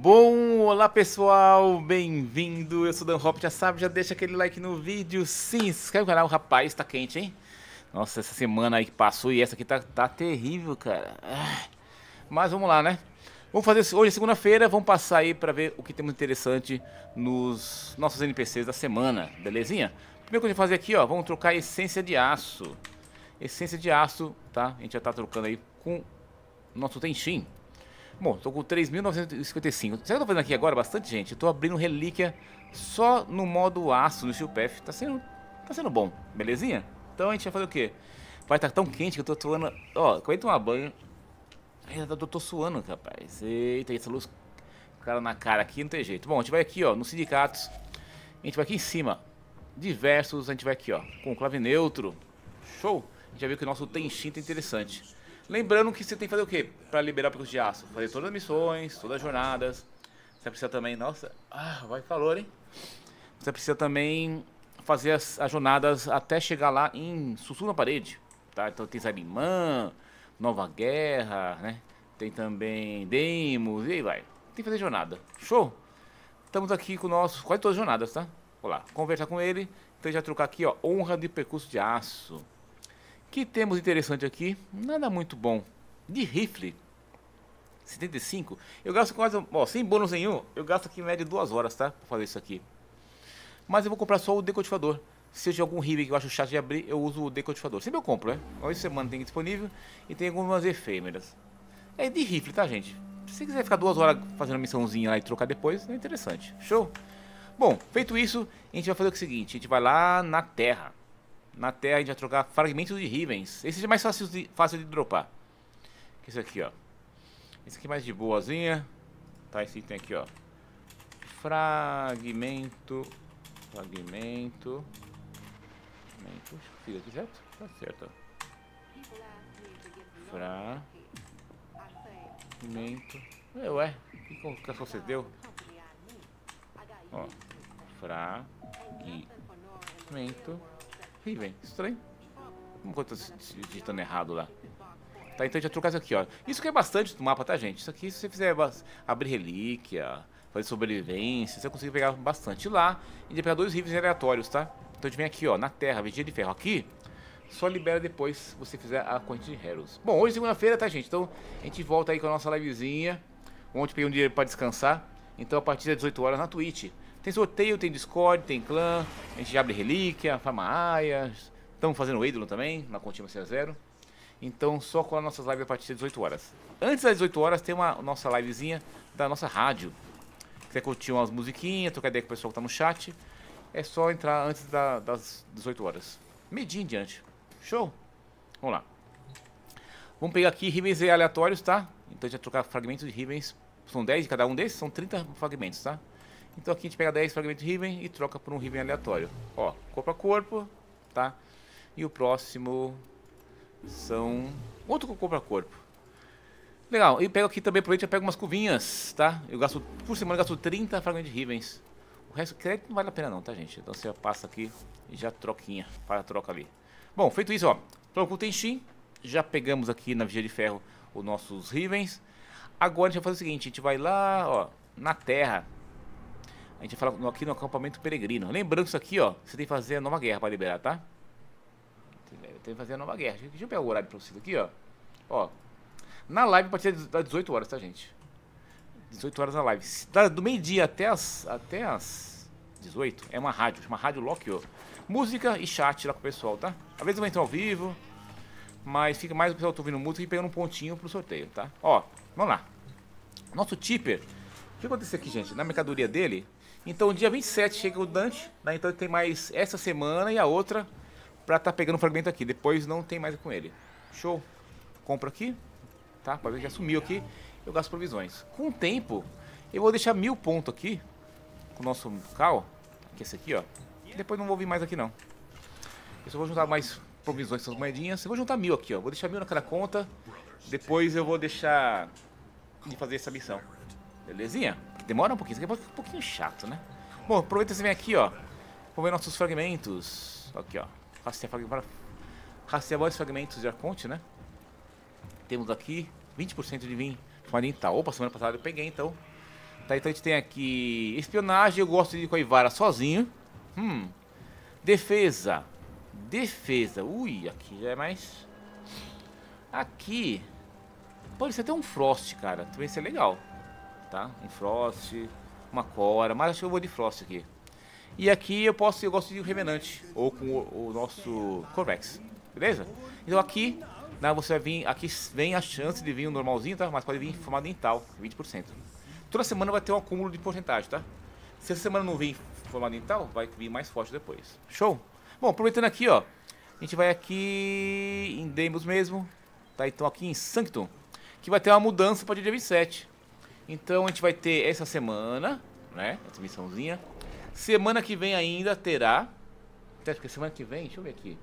Bom, olá pessoal, bem-vindo, eu sou Dan Hop, já sabe, já deixa aquele like no vídeo, sim, se inscreve no canal, rapaz, tá quente, hein? Nossa, essa semana aí que passou e essa aqui tá, tá terrível, cara. Mas vamos lá, né? Vamos fazer hoje, é segunda-feira, vamos passar aí pra ver o que temos interessante nos nossos NPCs da semana, belezinha? Primeiro que a gente fazer aqui, ó, vamos trocar essência de aço. Essência de aço, tá? A gente já tá trocando aí com nosso Tenshin. Bom, tô com 3.955. Sabe o que eu tô fazendo aqui agora? Bastante gente. Eu tô abrindo relíquia só no modo aço, no Steel Path. Tá sendo, tá sendo bom, belezinha? Então a gente vai fazer o quê? Vai estar tá tão quente que eu tô suando... Ó, acabei de tomar banho. Ainda tô, suando, rapaz. Eita, essa luz... Cara na cara aqui, não tem jeito. Bom, a gente vai aqui, ó, nos sindicatos. A gente vai aqui em cima. Diversos, a gente vai aqui, ó, com clave neutro. Show! A gente já viu que o nosso tem instinto interessante. Lembrando que você tem que fazer o quê? Para liberar o percurso de aço? Fazer todas as missões, todas as jornadas. Você precisa também... Nossa, ah, vai calor, hein? Você precisa também fazer as, as jornadas até chegar lá em Sussurro na Parede. Tá? Então tem Zarimã, Nova Guerra, né? Tem também Demos, e aí vai. Tem que fazer jornada. Show? Estamos aqui com o nosso... Quase todas as jornadas, tá? Vou lá, conversar com ele. Então já trocar aqui, ó, honra de percurso de aço que temos interessante aqui? Nada muito bom. De rifle. 75. Eu gasto quase, ó, sem bônus nenhum, eu gasto aqui em média duas horas, tá? Pra fazer isso aqui. Mas eu vou comprar só o decodificador. Se eu tiver algum rifle que eu acho chato de abrir, eu uso o decodificador. Sempre eu compro, né? Hoje semana tem disponível e tem algumas efêmeras. É de rifle, tá, gente? Se quiser ficar duas horas fazendo uma missãozinha lá e trocar depois, é interessante. Show? Bom, feito isso, a gente vai fazer o seguinte: a gente vai lá na Terra na Terra a gente vai trocar fragmentos de Rivens. Esse é mais fácil de, fácil de dropar. Esse aqui, ó. Esse aqui é mais de boazinha. Tá, esse item aqui, ó. Fragmento. Fragmento. Fragmento. Fiz aqui certo? Tá certo, ó. Fragmento. É, ué, que configuração você deu? Ó. Fragmento. Ih, vem. Estranho. Como que eu digitando errado lá? Tá, então gente vai trocar isso aqui, ó. Isso aqui é bastante do mapa, tá, gente? Isso aqui, se você fizer abrir relíquia, fazer sobrevivência, você consegue pegar bastante lá. E de pegar dois rifles aleatórios, tá? Então a gente vem aqui, ó, na terra, vigia de ferro. Aqui, só libera depois se você fizer a corrente de Heroes. Bom, hoje é segunda-feira, tá, gente? Então a gente volta aí com a nossa livezinha. Ontem peguei um dia pra descansar. Então a partir das 18 horas na Twitch. Tem sorteio, tem Discord, tem clã, a gente abre relíquia, farma aias, estamos fazendo o ídolo também, na continha C a zero. Então só com as nossas lives a partir das 18 horas. Antes das 18 horas tem uma nossa livezinha da nossa rádio. Se quiser curtir umas musiquinhas, trocar ideia com o pessoal que tá no chat, é só entrar antes da, das 18 horas. Medinho em diante. Show? Vamos lá. Vamos pegar aqui rivens aleatórios, tá? Então a gente vai trocar fragmentos de rivens. São 10 de cada um desses, são 30 fragmentos, tá? Então aqui a gente pega 10 fragmentos de Riven e troca por um Riven aleatório. Ó, corpo a corpo, tá? E o próximo são outro corpo a corpo. Legal, e pego aqui também, aproveito e pego umas cuvinhas, tá? Eu gasto, por semana eu gasto 30 fragmentos de Rivens. O resto crédito não vale a pena não, tá gente? Então você passa aqui e já troquinha, para a troca ali. Bom, feito isso, ó, trocou o Tenshin, já pegamos aqui na Vigia de Ferro os nossos Rivens. Agora a gente vai fazer o seguinte, a gente vai lá, ó, na Terra, a gente fala aqui no acampamento peregrino. Lembrando isso aqui, ó, você tem que fazer a nova guerra para liberar, tá? Tem que fazer a nova guerra. Deixa eu pegar o horário para vocês aqui, ó. Ó, na live a partir das 18 horas, tá, gente? 18 horas na live. Do meio-dia até as, até as 18 é uma rádio, chama Rádio Lockio. Música e chat lá com o pessoal, tá? Às vezes vai entrar ao vivo, mas fica mais o pessoal ouvindo música e pegando um pontinho pro sorteio, tá? Ó, vamos lá. Nosso tipper. O que aconteceu aqui, gente? Na mercadoria dele, então, dia 27 chega o Dante, né? então tem mais essa semana e a outra pra estar tá pegando o fragmento aqui. Depois não tem mais com ele. Show. Compro aqui, tá? Pode ver que já sumiu aqui. Eu gasto provisões. Com o tempo, eu vou deixar mil pontos aqui com o nosso cal. Que é esse aqui, ó. Depois não vou vir mais aqui, não. Eu só vou juntar mais provisões, essas moedinhas. Eu vou juntar mil aqui, ó. Vou deixar mil naquela conta. Depois eu vou deixar de fazer essa missão. Belezinha? Demora um pouquinho, isso aqui é um pouquinho chato, né? Bom, aproveita você vem aqui, ó. Vamos ver nossos fragmentos. Aqui, ó. Rastear, vários fragmentos de Arconte, né? Temos aqui 20% de vinho de Marinta. Opa, semana passada eu peguei, então. Tá, então a gente tem aqui espionagem, eu gosto de ir com a Ivara sozinho. Hum. Defesa. Defesa. Ui, aqui já é mais... Aqui... Pode ser até um Frost, cara. Também ser legal. Tá? Um Frost, uma Cora. Mas acho que eu vou de Frost aqui. E aqui eu posso, eu gosto de Revenante. Ou com o, o nosso Corvex. Beleza? Então aqui, né, você vai vir... Aqui vem a chance de vir um normalzinho, tá? Mas pode vir em forma dental. 20%. Toda semana vai ter um acúmulo de porcentagem, tá? Se essa semana não vir em forma dental, vai vir mais forte depois. Show? Bom, aproveitando aqui, ó. A gente vai aqui em Demos mesmo. Tá? Então aqui em Sanctum. Que vai ter uma mudança para dia 27. Então a gente vai ter essa semana, né? Essa missãozinha. Semana que vem ainda terá. Acho que semana que vem, deixa eu ver aqui.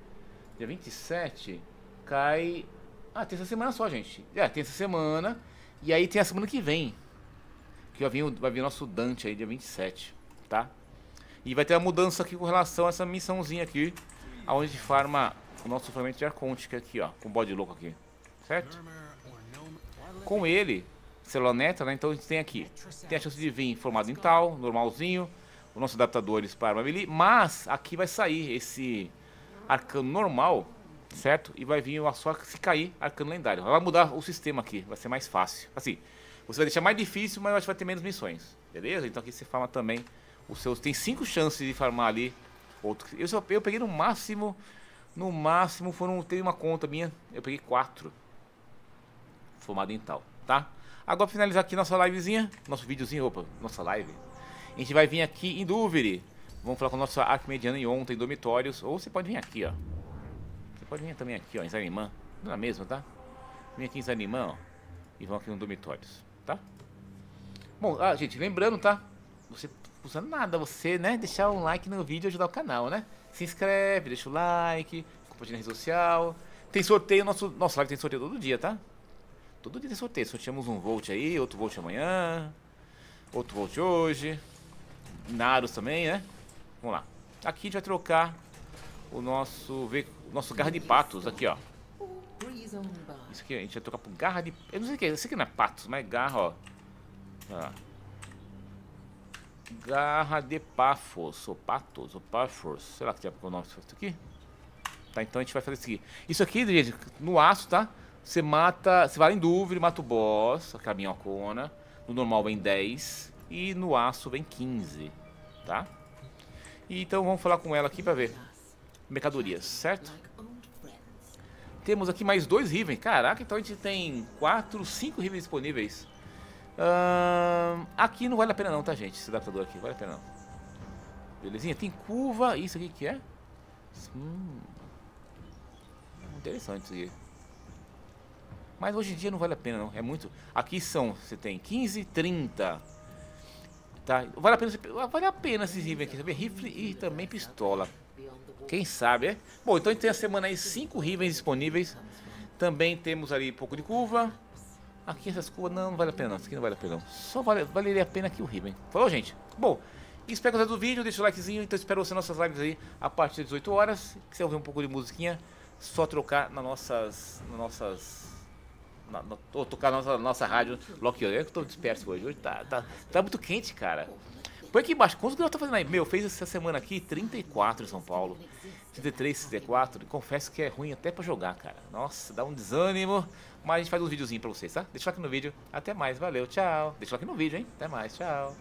Dia 27 cai. Ah, tem essa semana só, gente. É, tem essa semana. E aí tem a semana que vem. Que vai vir, vai vir o nosso Dante aí, dia 27, tá? E vai ter a mudança aqui com relação a essa missãozinha aqui. Onde a gente farma o nosso ferramenta de Arconte, que é aqui, ó. Com o bode louco aqui. Certo? Com ele, Celoneta, né? Então a gente tem aqui. Tem a chance de vir formado em tal, normalzinho. O nosso adaptadores para melee. Mas aqui vai sair esse arcano normal, certo? E vai vir só se cair arcano lendário. Vai mudar o sistema aqui, vai ser mais fácil. Assim, você vai deixar mais difícil, mas vai ter menos missões. Beleza? Então aqui você farma também os seus. Tem cinco chances de farmar ali. Outro. Eu, só, eu peguei no máximo. No máximo foram. Tem uma conta minha. Eu peguei quatro. Formado em tal, tá? Agora finalizar aqui nossa livezinha. Nosso videozinho, opa, nossa live. A gente vai vir aqui em Dúvere. Vamos falar com o nosso Arquimediano em ontem, dormitórios. Ou você pode vir aqui, ó. Você pode vir também aqui, ó, em Zanimã. Não é mesmo, tá? Vem aqui em Zanimã, ó. E vão aqui no dormitórios, tá? Bom, ah, gente, lembrando, tá? Você usando nada, você, né? Deixar um like no vídeo e ajudar o canal, né? Se inscreve, deixa o like, compartilha na rede social. Tem sorteio, nosso, nosso live tem sorteio todo dia, tá? Todo dia tem sorteio. Sorteamos um Volt aí, outro Volt amanhã, outro Volt hoje. Naros também, né? Vamos lá. Aqui a gente vai trocar o nosso, nosso garra de patos, aqui ó. Isso aqui a gente vai trocar por garra de... Eu não sei o que é, isso aqui não é patos, mas garra, ó. ó. Garra de Paphos, ou Patos, ou Paphos, sei lá que tipo é o nome disso aqui. Tá, então a gente vai fazer isso aqui. Isso aqui, no aço, tá? Você mata, você vai em dúvida, mata o boss, a minhocona. No normal vem 10 e no aço vem 15, tá? E então vamos falar com ela aqui pra ver. Mercadorias, certo? Temos aqui mais dois Riven. Caraca, então a gente tem 4, 5 Riven disponíveis. Uh, aqui não vale a pena não, tá gente? Esse adaptador aqui, vale a pena não. Belezinha? Tem curva. Isso aqui que é? Hum, interessante isso aqui. Mas hoje em dia não vale a pena não. É muito. Aqui são, você tem 15, 30. Tá? Vale a pena, vale a pena esses rifles aqui, sabe? Rifle e também pistola. Quem sabe, é? Bom, então a gente tem a semana aí 5 rifles disponíveis. Também temos ali pouco de curva. Aqui essas curvas não, não vale a pena não. Isso aqui não vale a pena não. Só vale, valeria a pena aqui o Riven. Falou, gente? Bom, espero que gostem do vídeo. Deixa o likezinho. Então espero você nas nossas lives aí a partir das 18 horas. Se quiser ouvir um pouco de musiquinha, só trocar nas nossas... Nas nossas na, na, tocar nossa, nossa rádio Lock Eu que tô disperso hoje. Hoje tá, tá, tá muito quente, cara. Põe aqui embaixo, quantos graus tá fazendo aí? Meu, fez essa semana aqui 34 em São Paulo. 33, 34. Confesso que é ruim até pra jogar, cara. Nossa, dá um desânimo. Mas a gente faz um videozinho pra vocês, tá? Deixa aqui no vídeo. Até mais, valeu, tchau. Deixa aqui no vídeo, hein? Até mais, tchau.